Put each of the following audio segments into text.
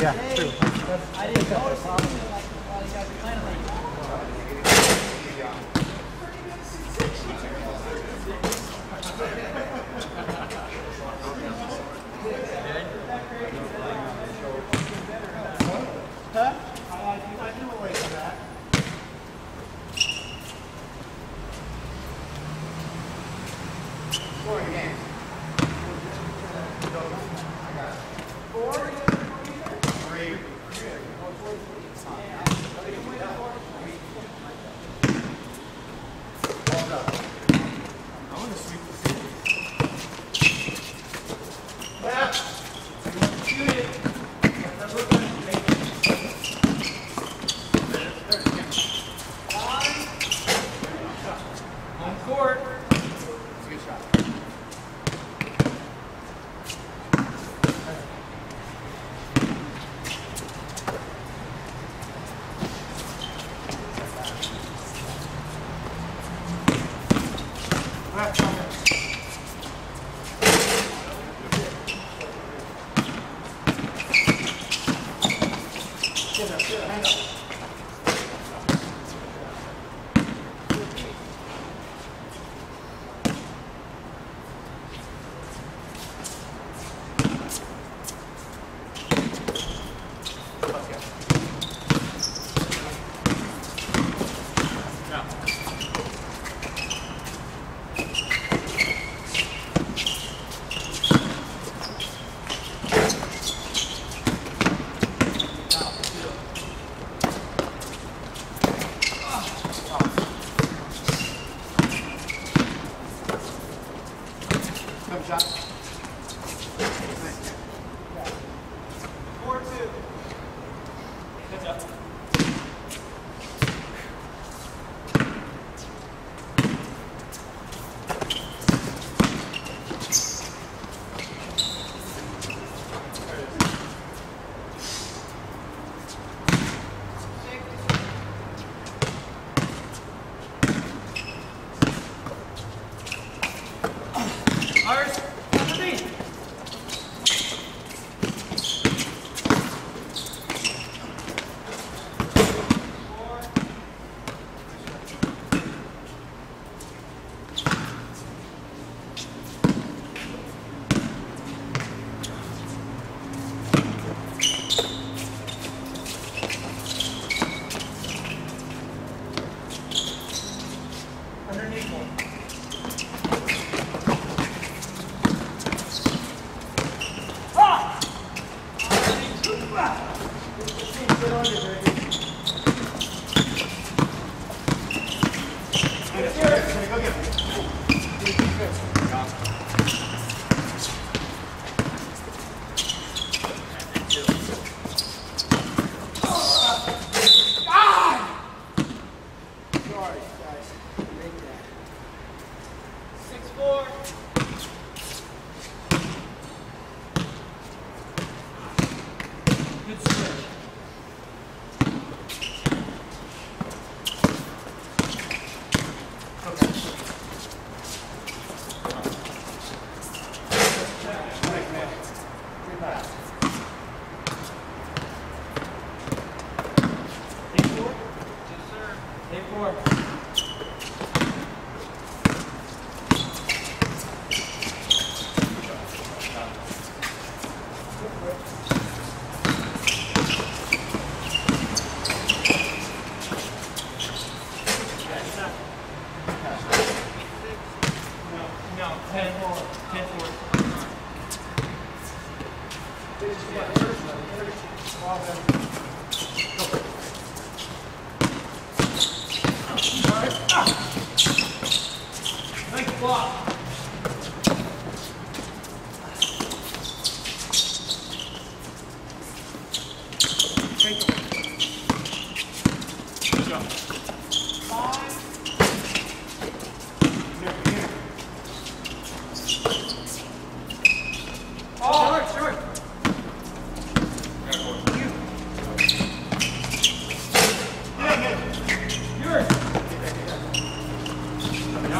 Yeah, true. I didn't notice it. You court. Come shot. Take はい、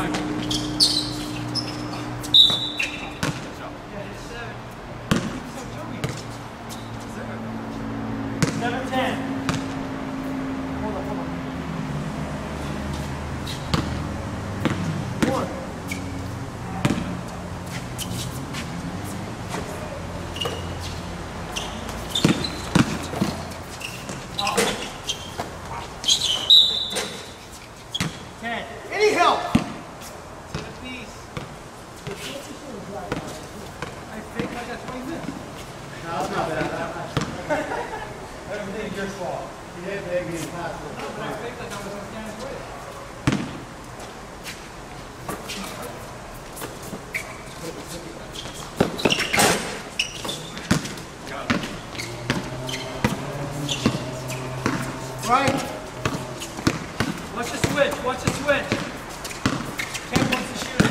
Yours. Everything's your fault. But I think was on. Right? Watch the switch, watch the switch. Ken wants to shoot it.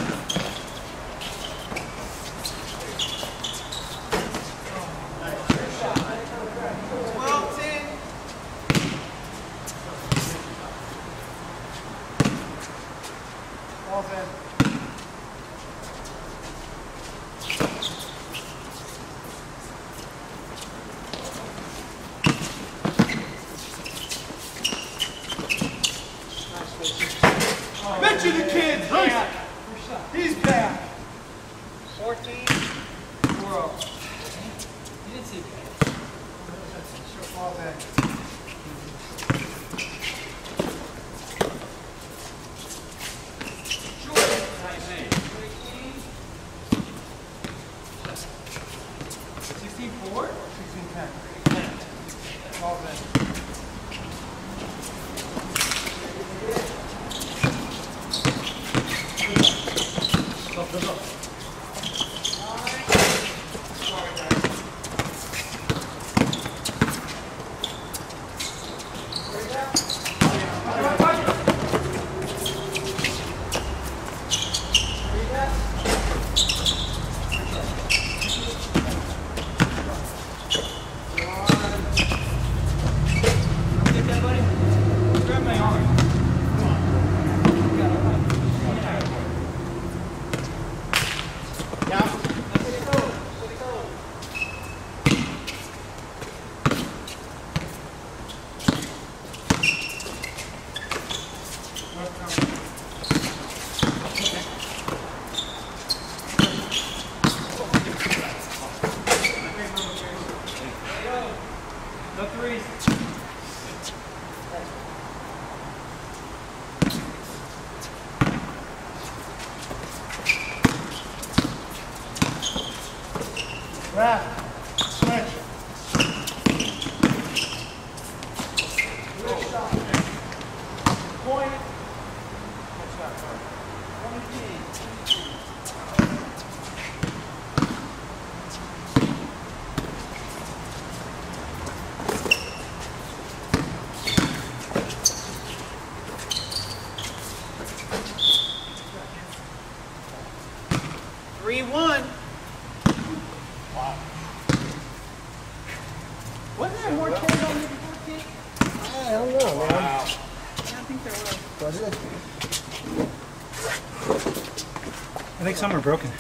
Twelve, ten. Ball's in. Mention the kid! Yeah. First shot. He's back! Fourteen. Four oh. You didn't see that. Ball's in. Sixteen four? Sixteen ten. Ball's in. Grab my arm. Yeah. No Three one. Wow. Wasn't there more kids on the before kick? I don't know, man. I don't think there was. Was it? I think some are broken.